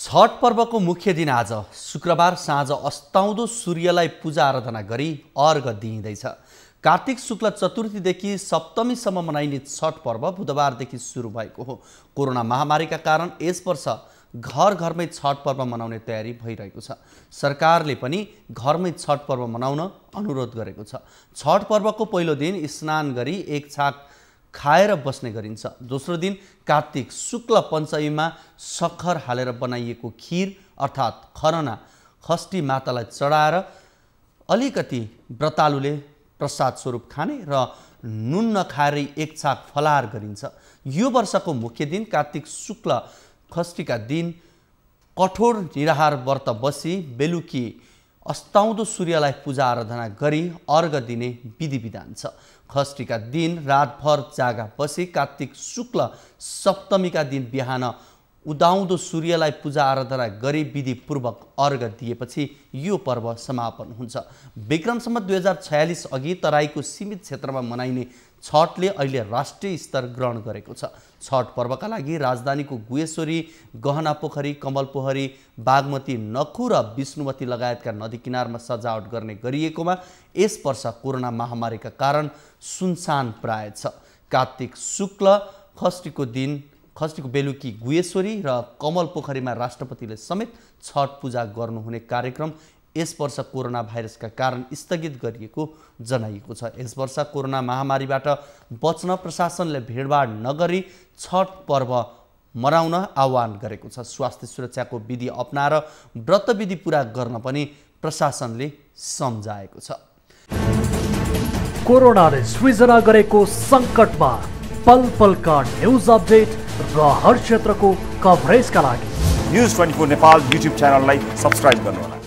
छठ पर्वको मुख्य दिन आज शुक्रबार साँझ अस्ताउँदो सूर्यलाई पूजा आराधना गरी अर्घ दिइँदैछ। कार्तिक शुक्ल चतुर्थीदेखि सप्तमीसम्म मनाइने छठ पर्व बुधबारदेखि सुरु भएको हो। कोरोना महामारीका कारण यस वर्ष घर घरमै छठ पर्व मनाउने तयारी भइरहेको छ। सरकारले पनि घरमै छठ पर्व मनाउन अनुरोध गरेको छ। छठ पर्वको पहिलो दिन स्नान गरी एक छाक खाएर बस्ने गरिन्छ। दोस्रो दिन कार्तिक शुक्ल पञ्चमीमा सक्खर हालेर बनाइएको खिर अर्थात् खरना खष्टी मातालाई चढाएर अलिकति व्रतालुले प्रसाद स्वरूप खाने र नुन नखाएर एक छाक फलाहार गरिन्छ। यो वर्षको मुख्य दिन कार्तिक शुक्ल खष्टीका दिन कठोर निराहार व्रत बसी बेलुकी अस्ताउँदो सूर्यलाई पूजा आराधना गरी अर्घ दिने विधि विधान छ। खष्टीका दिन रातभर जागा बसी कार्तिक शुक्ल सप्तमीका दिन बिहान उदाउँदो सूर्यलाई पूजा आराधना गरी विधिपूर्वक अर्घ दिएपछि यो पर्व समापन हुन्छ। विक्रमसम्म दुई हजार छयालिस अघि तराईको सीमित क्षेत्रमा मनाइने छठले अहिले राष्ट्रिय स्तर ग्रहण गरेको छ। छठ पर्वका लागि राजधानीको गुहेश्वरी गहना पोखरी कमल पोखरी बागमती नखु र विष्णुमती लगायतका नदी किनारमा सजावट गर्ने गरिएकोमा यस वर्ष कोरोना महामारीका कारण सुनसान प्राय छ। कार्तिक शुक्ल खष्टीको दिन खष्टीको बेलुकी गुहेश्वरी र कमल पोखरीमा राष्ट्रपतिले समेत छठ पूजा गर्नुहुने कार्यक्रम यस वर्ष कोरोना भाइरसका कारण स्थगित गरिएको जनाइएको छ। यस वर्ष कोरोना महामारीबाट बच्न प्रशासनले भिडभाड नगरी छठ पर्व मनाउन आह्वान गरेको छ। स्वास्थ्य सुरक्षाको विधि अप्नाएर व्रतविधि पुरा गर्न पनि प्रशासनले सम्झाएको छ। कोरोनाले सृजना गरेको सङ्कटमा पल पल का न्यूज़ अपडेट र हर क्षेत्रको कभरेजका लागि। News twenty four Nepal YouTube च्यानललाई सब्सक्राइब गर्नुहोला